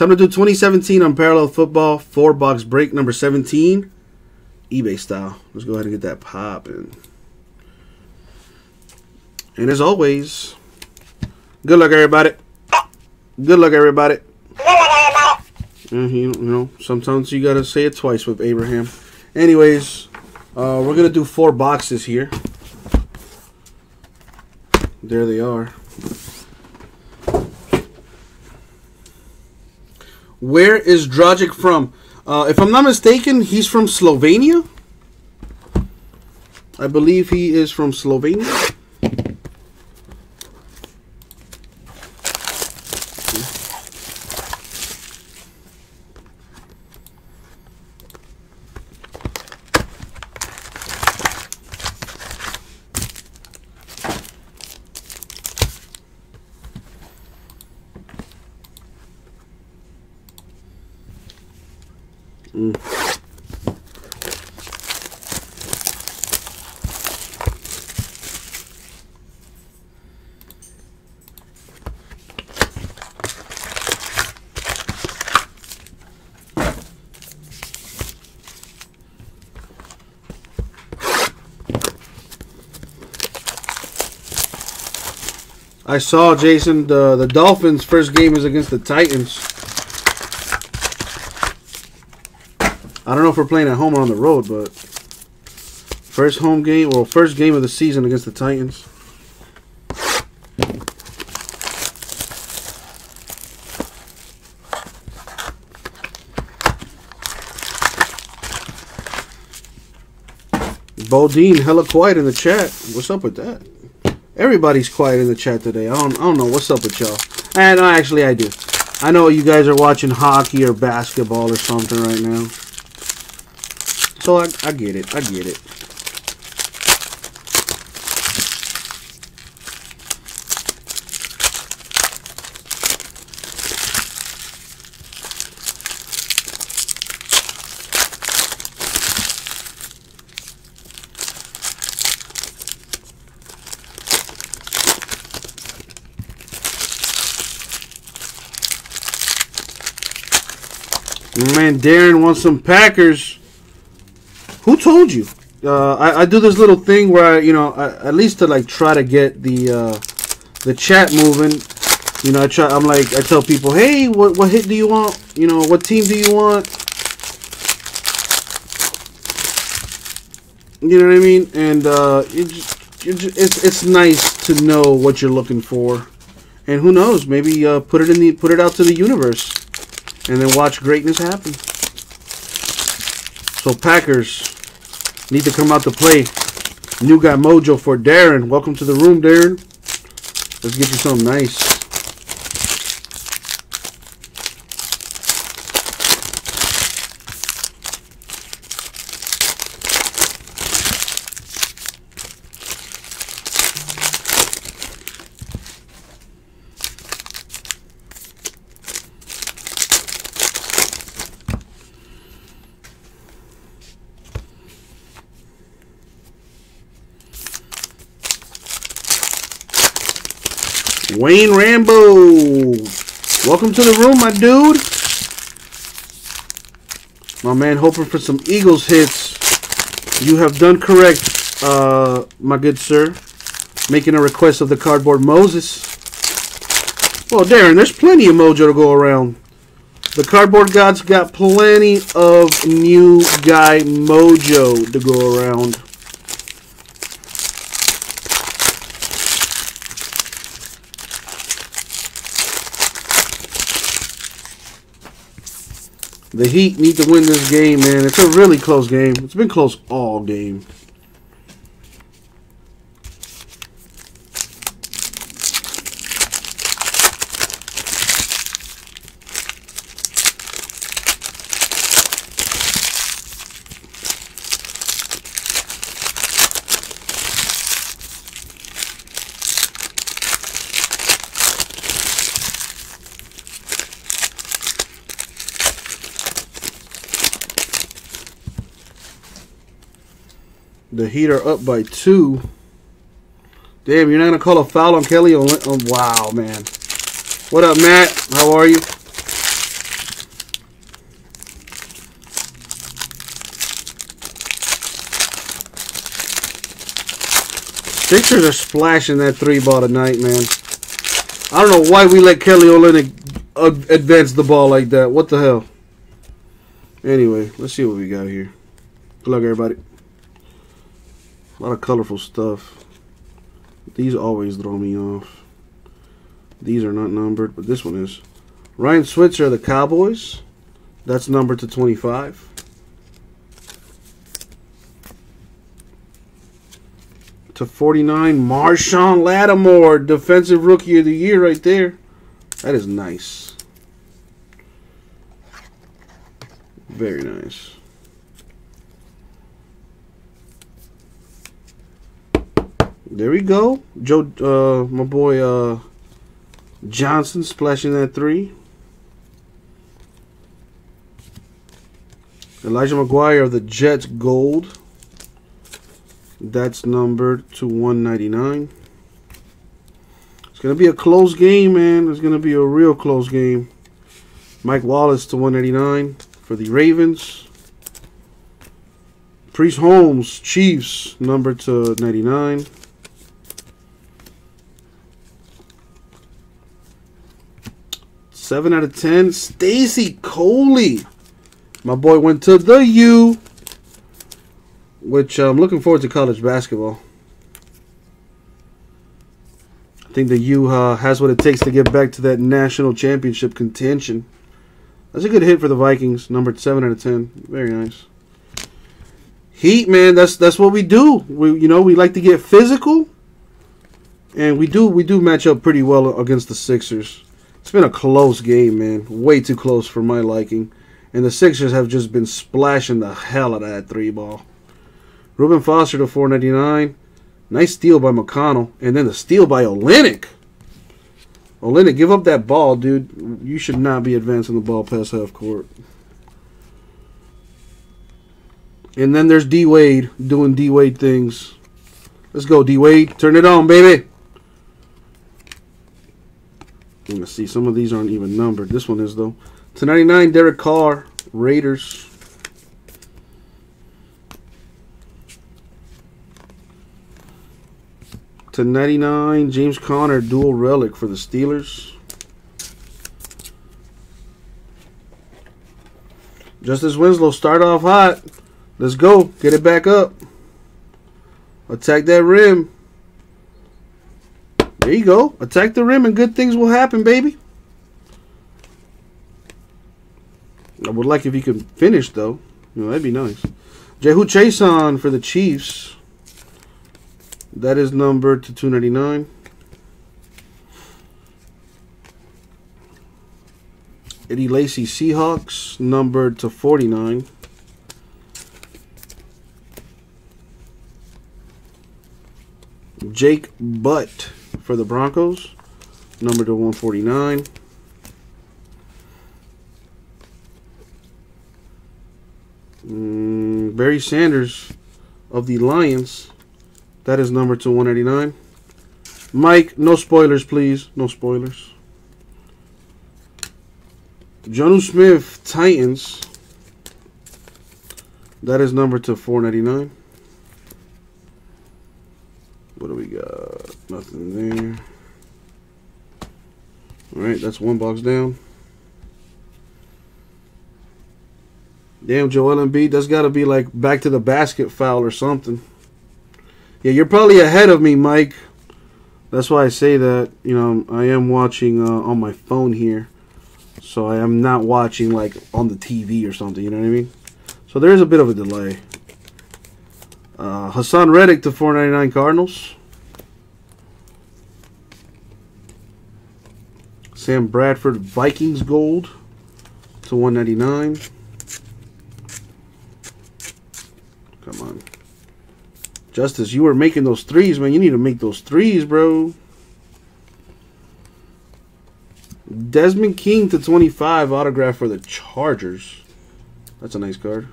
Time to do 2017 Unparalleled Football, four box break number 17, eBay style. Let's go ahead and get that popping. And as always, good luck, everybody. Good luck, everybody. And you, you know, sometimes you gotta say it twice with Abraham. Anyways, uh, we're gonna do four boxes here. There they are. Where is Dragic from? Uh, if I'm not mistaken, he's from Slovenia. I believe he is from Slovenia. I saw Jason the the Dolphins' first game is against the Titans. I don't know if we're playing at home or on the road, but first home game, well, first game of the season against the Titans. Bodine, hella quiet in the chat. What's up with that? Everybody's quiet in the chat today. I don't, I don't know what's up with y'all. Eh, and actually, I do. I know you guys are watching hockey or basketball or something right now. So I, I get it. I get it. Darren wants some Packers. Who told you? Uh, I, I do this little thing where I, you know, I, at least to like try to get the uh, the chat moving. You know, I try. I'm like, I tell people, hey, what what hit do you want? You know, what team do you want? You know what I mean? And uh, it, it it's it's nice to know what you're looking for, and who knows? Maybe uh, put it in the put it out to the universe and then watch greatness happen. So Packers need to come out to play. New guy Mojo for Darren. Welcome to the room, Darren. Let's get you something nice. Wayne Rambo. Welcome to the room, my dude. My man hoping for some Eagles hits. You have done correct, uh, my good sir. Making a request of the cardboard Moses. Well, Darren, there's plenty of mojo to go around. The cardboard gods got plenty of new guy mojo to go around. The Heat need to win this game, man. It's a really close game. It's been close all game. the Heat are up by two. Damn, you're not going to call a foul on Kelly? On, oh, wow, man. What up, Matt? How are you? Sixers are splashing that three ball tonight, man. I don't know why we let Kelly Olynyk advance the ball like that. What the hell? Anyway, let's see what we got here. Good luck, everybody. A lot of colorful stuff. These always throw me off. These are not numbered, but this one is. Ryan Switzer, the Cowboys. That's numbered to 25. To 49, Marshon Lattimore, Defensive Rookie of the Year right there. That is nice. Very nice. There we go. Joe, uh, my boy uh, Johnson splashing that three. Elijah McGuire of the Jets Gold. That's numbered to 199. It's going to be a close game, man. It's going to be a real close game. Mike Wallace to 189 for the Ravens. Priest Holmes, Chiefs, number to 99. Seven out of ten. Stacy Coley. My boy went to the U. Which I'm looking forward to college basketball. I think the U uh, has what it takes to get back to that national championship contention. That's a good hit for the Vikings. Number seven out of ten. Very nice. Heat, man. That's that's what we do. We you know we like to get physical, and we do we do match up pretty well against the Sixers. It's been a close game, man. Way too close for my liking. And the Sixers have just been splashing the hell out of that three ball. Reuben Foster to 499. Nice steal by McConnell. And then the steal by Olynyk. Olynyk, give up that ball, dude. You should not be advancing the ball past half court. And then there's D Wade doing D Wade things. Let's go, D Wade. Turn it on, baby. Let's see. Some of these aren't even numbered. This one is, though. To 99, Derek Carr, Raiders. To 99, James Conner, dual relic for the Steelers. Justice Winslow, start off hot. Let's go. Get it back up. Attack that rim. There you go. Attack the rim and good things will happen, baby. I would like if he could finish, though. You know, that'd be nice. Jehu Chesson for the Chiefs. That is number to 299. Eddie Lacy Seahawks, numbered to 49. Jake Butt for the Broncos, number to 149. Mm, Barry Sanders of the Lions, that is number to 189. Mike, no spoilers, please. No spoilers. Jonnu Smith, Titans. That is number to 499. What do we got? Nothing there. Alright, that's one box down. Damn, Joel Embiid, that's got to be like back to the basket foul or something. Yeah, you're probably ahead of me, Mike. That's why I say that. You know, I am watching uh, on my phone here. So I am not watching like on the TV or something, you know what I mean? So there is a bit of a delay. Uh, Haason Reddick to 499 Cardinals. Sam Bradford Vikings Gold to 199. Come on. Justice, you were making those threes, man. You need to make those threes, bro. Desmond King to 25 autograph for the Chargers. That's a nice card.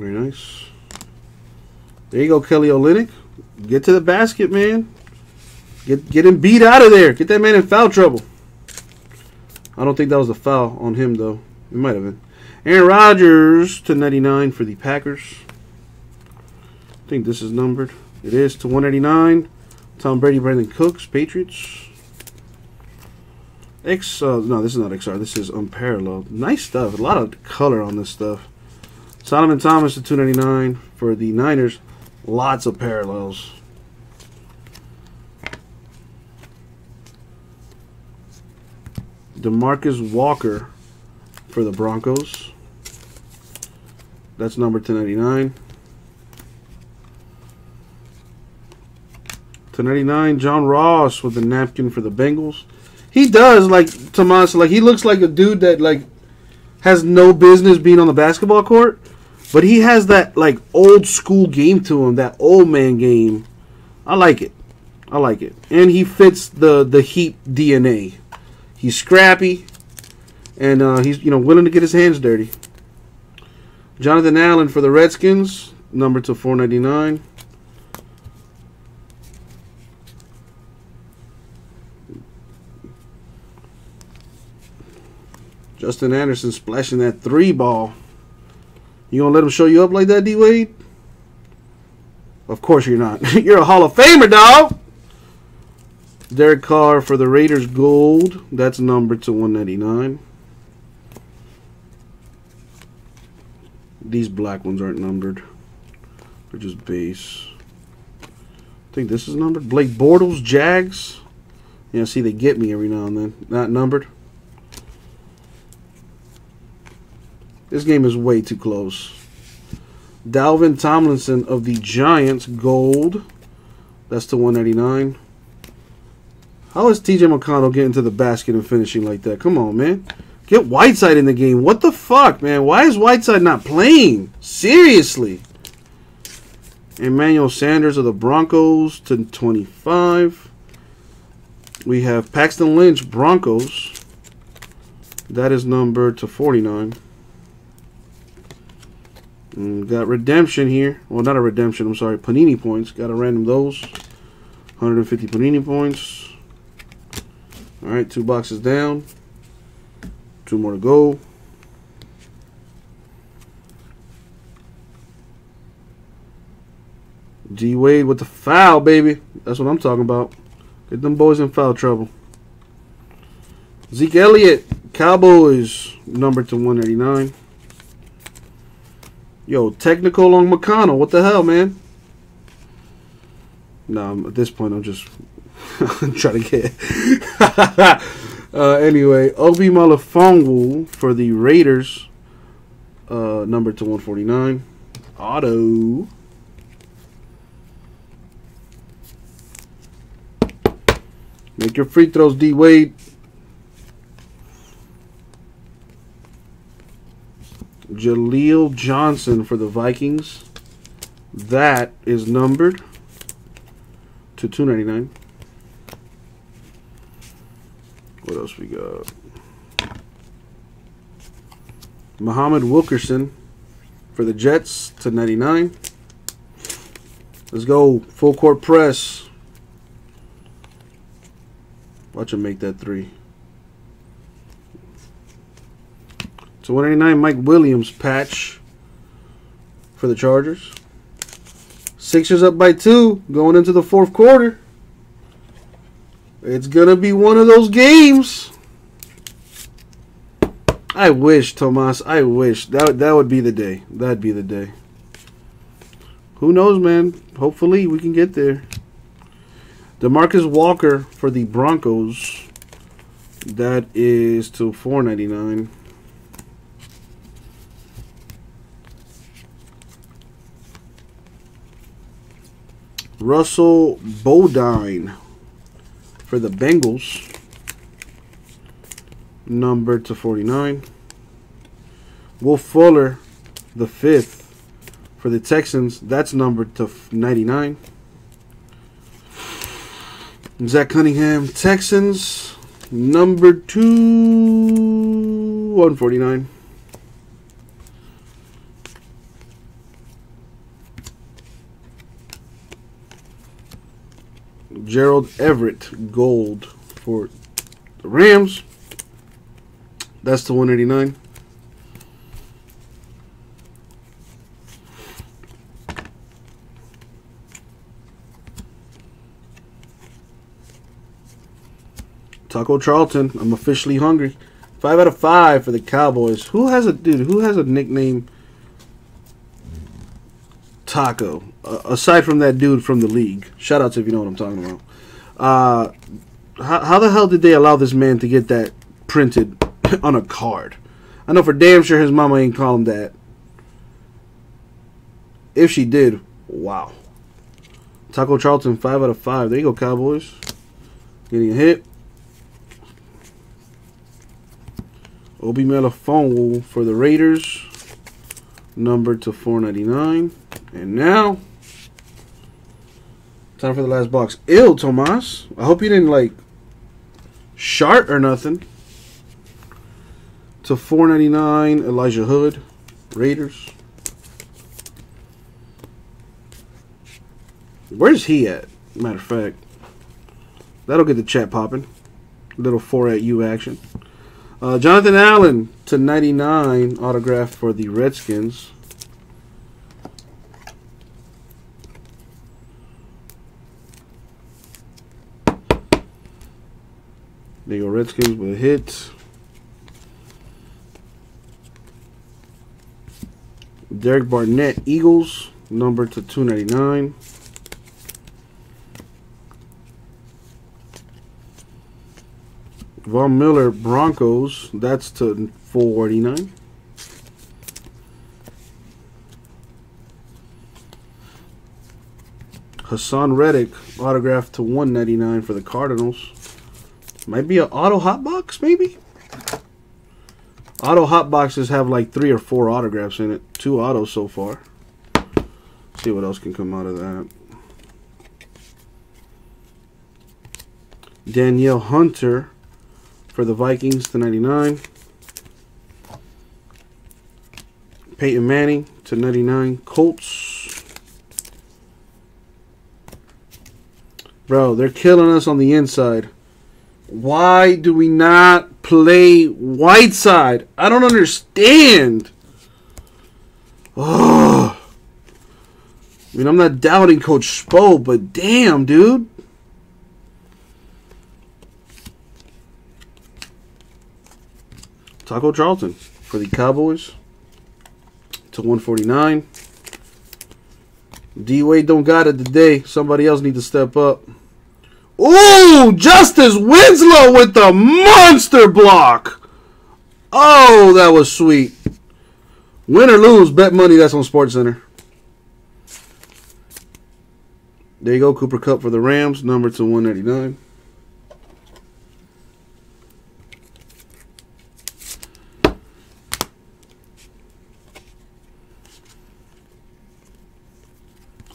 Very nice. There you go, Kelly Olynyk. Get to the basket, man. Get get him beat out of there. Get that man in foul trouble. I don't think that was a foul on him, though. It might have been. Aaron Rodgers to 99 for the Packers. I think this is numbered. It is to 189. Tom Brady, Brandin Cooks, Patriots. X, uh, no, this is not XR. This is unparalleled. Nice stuff. A lot of color on this stuff. Solomon Thomas to 299 for the Niners. Lots of parallels. Demarcus Walker for the Broncos. That's number 1099. 1099, John Ross with the napkin for the Bengals. He does like Tomas, like he looks like a dude that like has no business being on the basketball court, but he has that like old school game to him, that old man game. I like it. I like it. And he fits the the Heat DNA. He's scrappy, and uh, he's you know willing to get his hands dirty. Jonathan Allen for the Redskins, number to 499. Justin Anderson splashing that three ball. You gonna let him show you up like that, D Wade? Of course you're not. you're a Hall of Famer, dog. Derek Carr for the Raiders gold. That's numbered to 199. These black ones aren't numbered. They're just base. I think this is numbered. Blake Bortles, Jags. Yeah, see, they get me every now and then. Not numbered. This game is way too close. Dalvin Tomlinson of the Giants, gold. That's to 189. How is TJ McConnell getting to the basket and finishing like that? Come on, man. Get Whiteside in the game. What the fuck, man? Why is Whiteside not playing? Seriously. Emmanuel Sanders of the Broncos to 25. We have Paxton Lynch, Broncos. That is number to 49. Mm, got redemption here. Well, not a redemption. I'm sorry. Panini points. Got to random those. 150 Panini points. All right, two boxes down. Two more to go. D Wade with the foul, baby. That's what I'm talking about. Get them boys in foul trouble. Zeke Elliott, Cowboys, number to 189. Yo, technical on McConnell. What the hell, man? No, at this point, I'm just trying to get. uh, anyway, Obi Melifonwu for the Raiders, uh, number to 149. Auto. Make your free throws, D Wade. Jaleel Johnson for the Vikings. That is numbered to 299. What else we got? Muhammad Wilkerson for the Jets to 99. Let's go. Full court press. Watch him make that three. So 189 Mike Williams patch for the Chargers. Sixers up by two going into the fourth quarter. It's going to be one of those games. I wish, Tomas. I wish. That, that would be the day. That'd be the day. Who knows, man? Hopefully we can get there. Demarcus Walker for the Broncos. That is to 499. Russell Bodine for the Bengals. Number to 49. Will Fuller, the fifth, for the Texans. That's numbered to 99. Zach Cunningham, Texans. Number two, 149. Gerald Everett gold for the Rams. That's the 189. Taco Charlton, I'm officially hungry. Five out of five for the Cowboys. Who has a dude? Who has a nickname? Taco. Aside from that dude from the league. Shout outs if you know what I'm talking about. Uh, how, how the hell did they allow this man to get that printed on a card? I know for damn sure his mama ain't call him that. If she did, wow. Taco Charlton, 5 out of 5. There you go, Cowboys. Getting a hit. Obi Melifonwu for the Raiders. Number to 499. And now, time for the last box. Ill, Tomas. I hope you didn't, like, shart or nothing. To 499, Elijah Hood. Raiders. Where's he at? Matter of fact. That'll get the chat popping. Little 4 at you action. Uh, Jonathan Allen to 99 autograph for the Redskins. There you go, Redskins with a hit. Derek Barnett, Eagles, number to 299. Von Miller Broncos, that's to 449. Haason Reddick, autograph to 199 for the Cardinals. Might be an auto hot box, maybe? Auto hot boxes have like three or four autographs in it. Two autos so far. See what else can come out of that. Danielle Hunter for the Vikings to 99. Peyton Manning to 99. Colts. Bro, they're killing us on the inside. Why do we not play Whiteside? I don't understand. Oh. I mean, I'm not doubting Coach Spo, but damn, dude. Taco Charlton for the Cowboys to 149. D Wade don't got it today. Somebody else need to step up. Ooh, Justice Winslow with the monster block. Oh, that was sweet. Win or lose, bet money. That's on Sports Center. There you go, Cooper Kupp for the Rams, number to 189.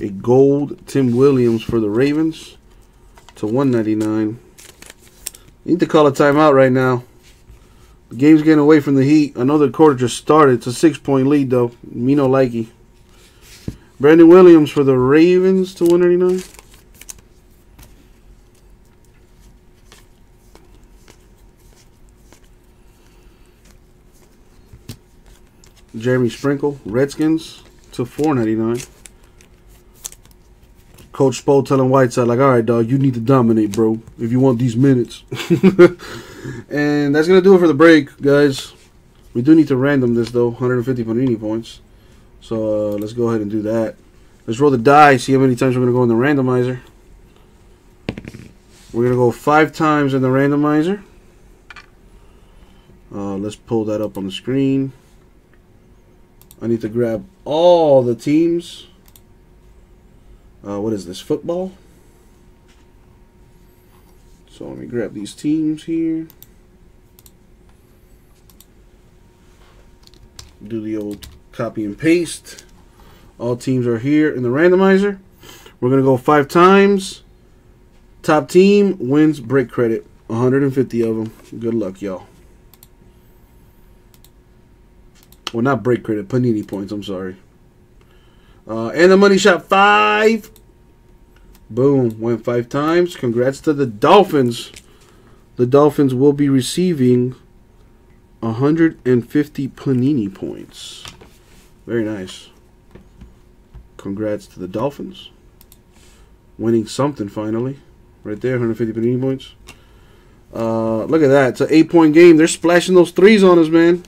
A gold Tim Williams for the Ravens to 199. Need to call a timeout right now. The game's getting away from the Heat. Another quarter just started. It's a six-point lead, though. Me no likey. Brandon Williams for the Ravens to 199. Jeremy Sprinkle, Redskins to 499. Coach Spo telling Whiteside, like, all right, dog, you need to dominate, bro, if you want these minutes. and that's going to do it for the break, guys. We do need to random this, though. 150 Panini points. So uh, let's go ahead and do that. Let's roll the die, see how many times we're going to go in the randomizer. We're going to go five times in the randomizer. Uh, let's pull that up on the screen. I need to grab all the teams. Uh, what is this, football? So let me grab these teams here. Do the old copy and paste. All teams are here in the randomizer. We're going to go five times. Top team wins break credit. 150 of them. Good luck, y'all. Well, not break credit. Panini points. I'm sorry. Uh, and the money shot five. Boom. Went five times. Congrats to the Dolphins. The Dolphins will be receiving 150 Panini points. Very nice. Congrats to the Dolphins. Winning something finally. Right there, 150 Panini points. Uh, look at that. It's an eight point game. They're splashing those threes on us, man.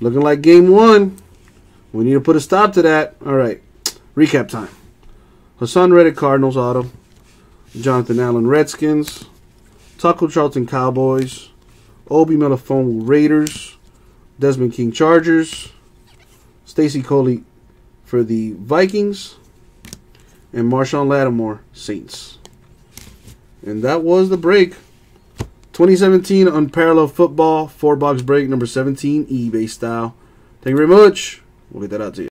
Looking like game one. We need to put a stop to that. All right. Recap time. Haason Reddick Cardinals auto. Jonathan Allen Redskins. Taco Charlton Cowboys. Obi Melifonwu Raiders. Desmond King Chargers. Stacy Coley for the Vikings. And Marshon Lattimore Saints. And that was the break. 2017 Unparalleled Football, four box break, number 17, eBay style. Thank you very much. We'll get that out to you.